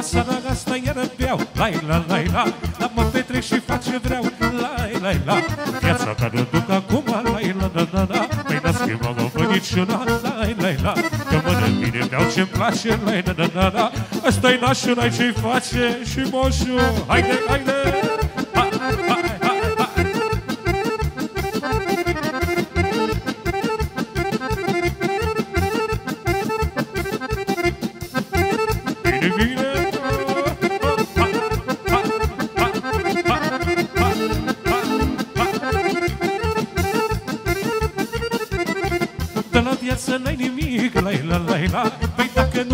Seara asta iară beau Lai la lai la. Dar mă petrec și fac ce vreau. Lai lai la. Viața care duc acum Lai la la la la. Păi n-a schimbat mă pe niciuna. Lai lai la. Că mănânc bine beau ce-mi place. Lai la la la la. Ăsta-i nașul, n-ai ce-i face Și moșul. Haide, haide. Hai, hai,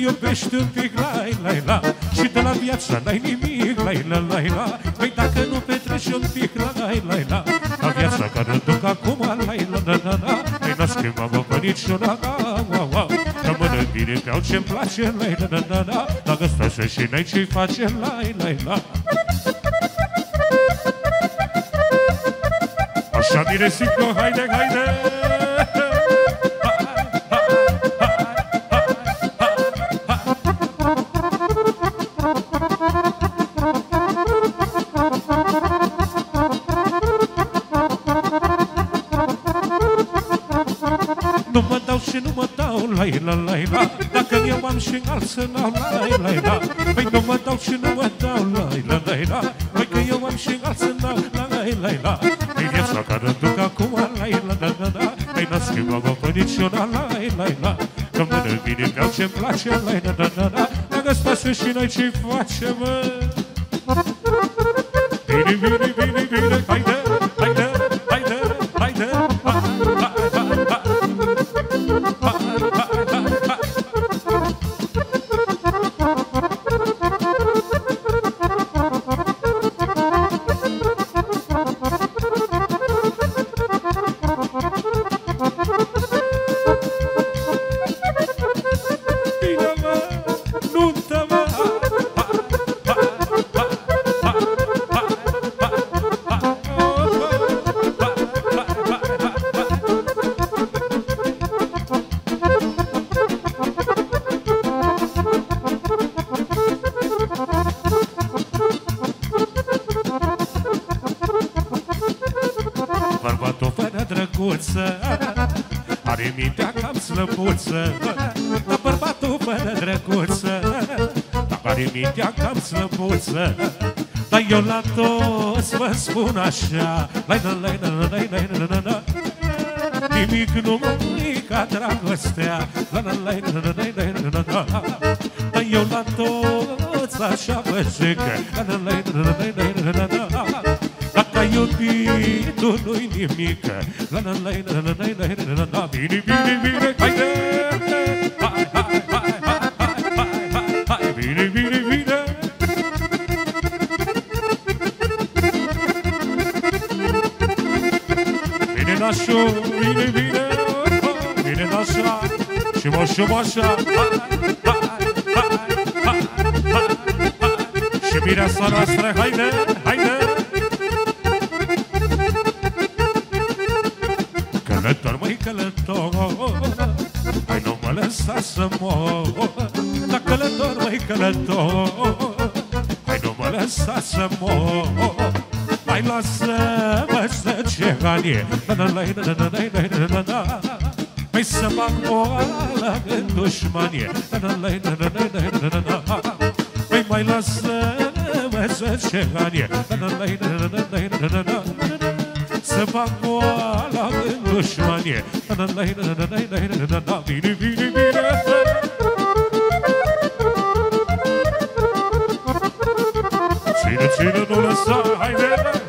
iubești un pic, la la la. Și de la viață n-ai nimic, la la la la. Păi dacă nu petreci un pic, la la la la. La viața care o duc acum, la la la la la Păi n-a schimbat mă pe niciuna, la la la Că mănânc bine, beau ce-mi place, la la la la la Dacă stai să și n-ai ce-i face, la la la. Așa bine simplu, haide, haide dau și nu mă dau, la la la la. Dacă eu am și alții n-au, la la la Păi nu mă dau și nu mă dau, la la la la. Păi că eu am și alții n-au, la la la la. Păi viața care duc acum, la la la la la. Păi n-a schimbat mă pe niciuna, la la la. Că mănânc bine, beau ce-mi place, la la la la la. Dacă stai și noi ce facem, mă? Bine, bine, bine, bine, haide, Are mintea cam slăbuță Dar bărbatul fără drăguță Dar are mintea cam slăbuță Dar eu la toți vă spun așa Lai, la, lai, la, la, lai, lai, la, la, la. Nimic nu mă ca dragostea La, la, lai, la, la, lai, lai, la, la, la. Dar eu la toți așa vă zic La, la, lai, la, la, lai, lai, la, la, la. Dacă iubitul nu-i nimic. La la la la la la la la la la Bine, bine, bine, haide Hai, hai, hai, hai, hai, hai, hai, hai Bine, bine, bine Bine nașul, bine, bine Bine nașa Și moșu moșa Hai, hai, hai, hai, hai, hai Și mireasa noastră, haide, haide Călător, măi călător Hai nu mă lăsa să mor Da călător, măi călător Hai nu mă lăsa să mor Hai lasă-mă să ce ranie Mai să fac morală în dușmanie Mai mai lasă-mă să ce ranie să fac boala de dușmanie. Bine, bine, bine Ține, ține, nu lăsa, haide, haide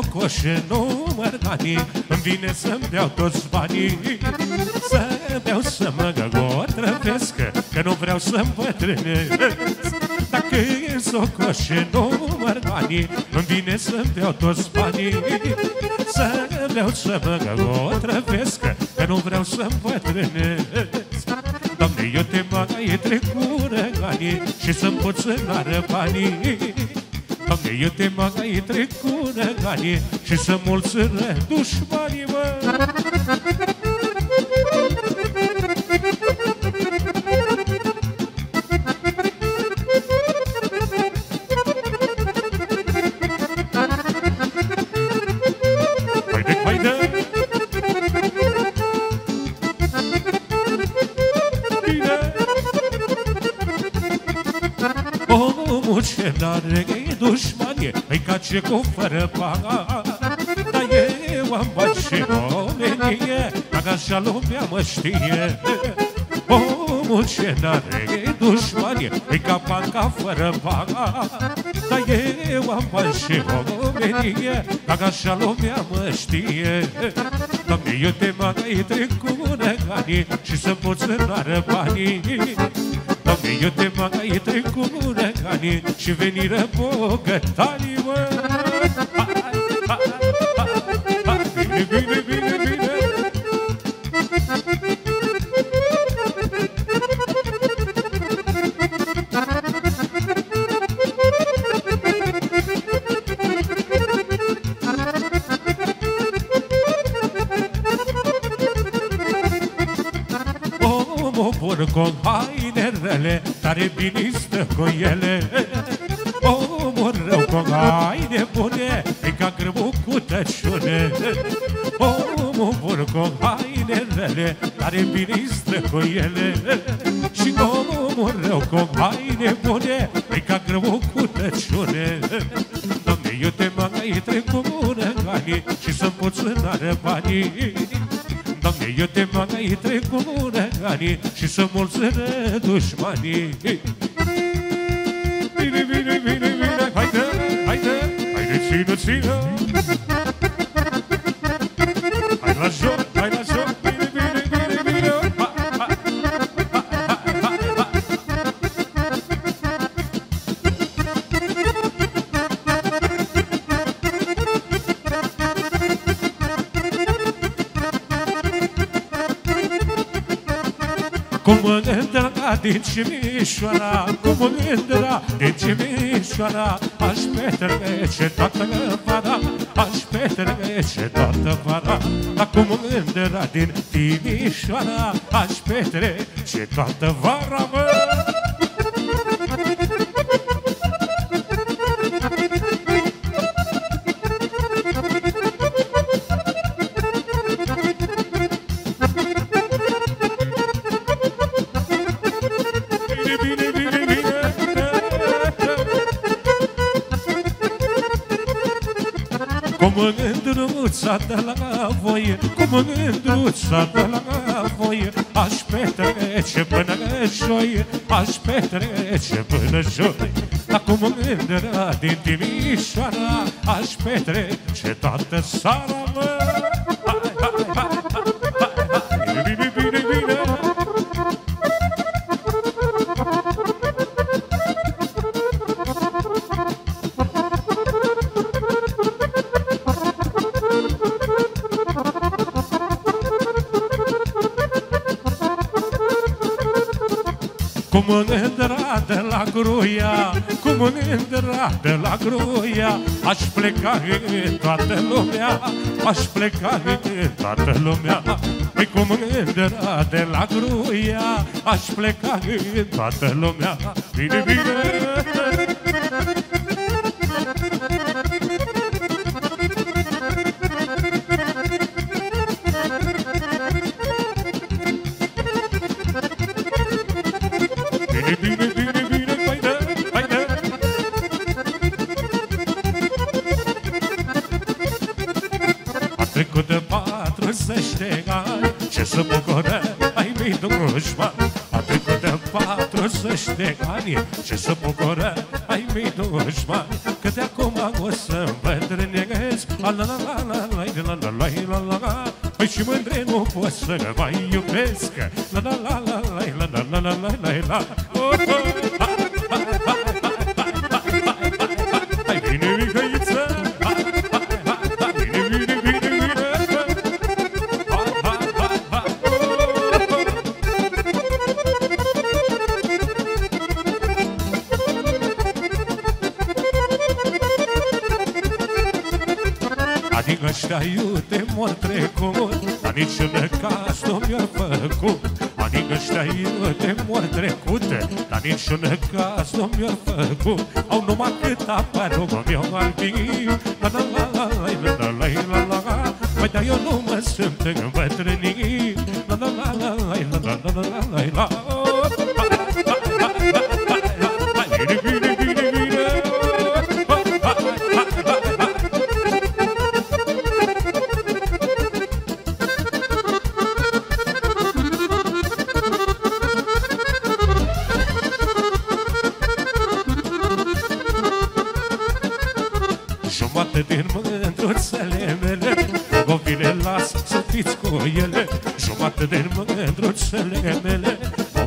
Când socoșe număr banii Îmi vine să-mi beau toți banii. Să beau să mă găgotrăvesc Că nu vreau să-mi bătrânesc. Dar Când socoșe număr banii Îmi vine să-mi dau toți banii. Să vreau să mă otrăvesc Că nu vreau să-mi bătrânesc. Doamne, eu te mai trecură anii Și să-mi pot să banii Doamne, eu te mai trecură anii Și să mulțără dușmanii, mă N-are dușmanie Îi cace cu fără paga Dar eu am bani și omenie Dacă așa lumea mă știe. Omul ce n-are dușmanie Îi ca panca fără paga Dar eu am bani și omenie Dacă așa lumea mă știe. Doamne, eu te mai trecut neganii Și să poți să banii Doamne, eu te mai trecut neganii Și veniră bogătanii, mă hainele Tare bine stă cu ele. Omul rău cu haine bune E ca grâmul cu tăciune. Omul bun cu hainele Tare bine stă cu ele. Și omul rău cu haine bune E ca grâmul cu tăciune. Doamne, eu te mai trecut bani Și să-mi poți banii. Doamne, eu te mai trecut anii Și să mulține dușmanii. Vine, vine, vine, vine, haide, haide Haide, ține, ține. Cum mândra din Cimișoara Cum mândra din Cimișoara Aș petrece toată vara Aș petrece toată vara. Acum mândra din Timișoara Aș petrece toată vara, mă Cu mândruța de la voi Cu mândruța de la voi Aș petrece până joi Aș petrece până joi Acum mândra din Timișoara Aș petrece toată sara, mă mândra de la gruia Cum mândra de la gruia Aș pleca în toată lumea Aș pleca în toată lumea. Păi cum mândra de la gruia Aș pleca în toată lumea. Bine, bine Bine, 40 de ani Ce să bucură ai mei dușman A trecut de 40 de ani Ce să bucură ai mei dușman Că de acum o să îmbătrânesc La la la la la la la la la la la Păi și mândre nu pot să ne mai iubesc La la la la la la la la la la la la trecut Dar niciun caz nu mi-a făcut Adică ăștia iute mor trecute Dar niciun caz nu mi-a făcut Au numai cât apar o mi-o albit La la la la la la la la la la Păi dar eu nu mă sunt îmbătrânit La la la la la la la la la la la Jumate din mândruțele mele Vă vi le las să fiți cu ele Jumate din mândruțele mele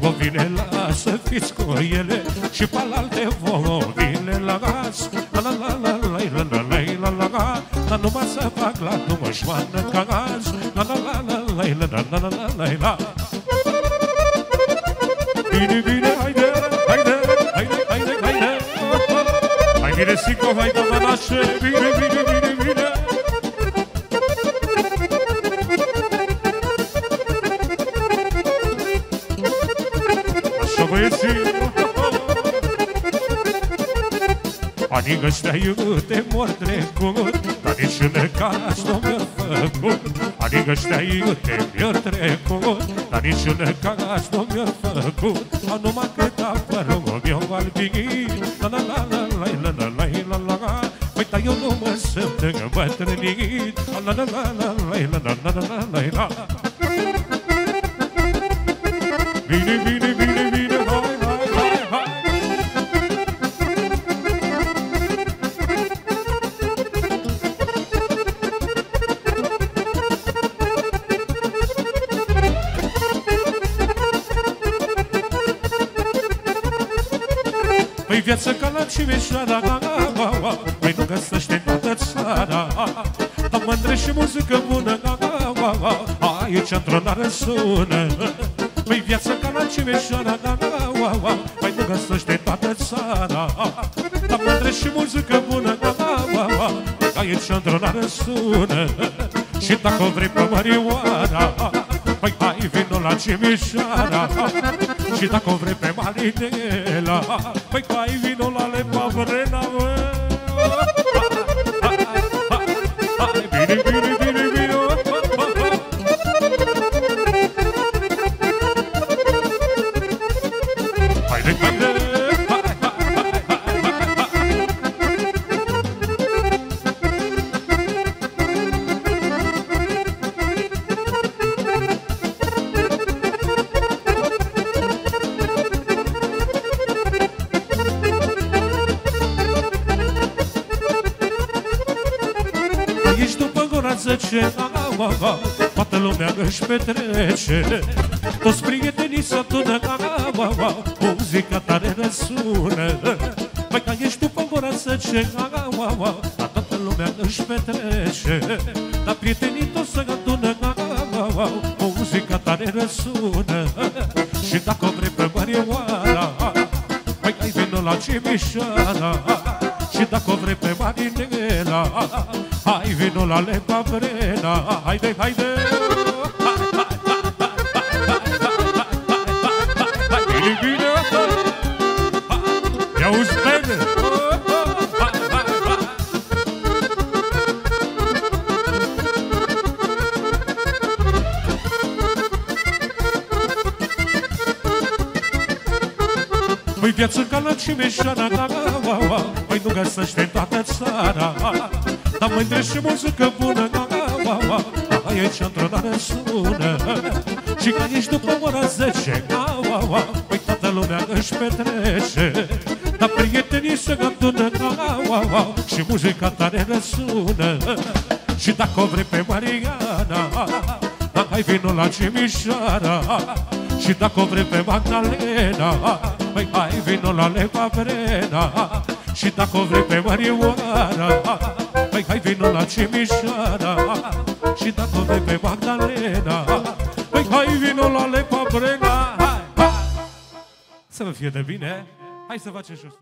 Vă vi le las să fiți cu ele Și pe alte vă vi le las La la la la la la la la la la la Dar numai să fac la nu mă-și caz La la la la la la la la la la la la Bine, bine, haide, haide, haide, haide, haide Hai bine, Sico, hai, domanașe, bine, bine, bine, caz nu mi-a făcut Anii ăștia iute mi-a trecut Dar nici în caz nu mi-a făcut Au numai cât apărul mi-a albit La la la la la la la la la la la Păi dar eu nu mă sunt îmbătrânit La la la la la la la la la la la viață ca la Cimișoara Păi nu găsește în toată țara. Dar mândre și muzică bună Aici într-o nară sună. Păi viață ca la Cimișoara Păi nu găsește în toată țara. Dar mândre și muzică bună Aici într-o nară sună. Și dacă o vrei pe Mărioara Păi hai vino la Cimișoara Și dacă o vrei pe Marinela Păi hai vino la Lepa Vrena lumea își petrece. Toți prietenii să tună Muzica tare răsună Păi că ești după gura zece Toată lumea își petrece. Dar prietenii toți să tună Muzica tare răsună Și dacă o vrei pe Marioara Păi ai vină la Cimișoara. Și dacă o vrei pe Marinela Hai vino la Lepa Brena Haide, haide. Bine, bine Ia-uzi bine Păi viață ca la Cimișoara Păi nu găsește în toată țara Dar mândre și muzică bună Aici într-o dată sună. Și că ești după ora zece Păi toată lumea își petrece. Dar prietenii se adună Și muzica tare răsună Și dacă o vrei pe Mariana Hai vino la Cimișoara. Și dacă o vrei pe Magdalena Păi hai vino la Lepa Brena. Și dacă o vrei pe Marioara Păi hai vino la Cimișoara Și dacă o vrei pe Magdalena. Păi hai vino la Lepa Brena Hai, hai. Să vă fie de bine Hai să facem jos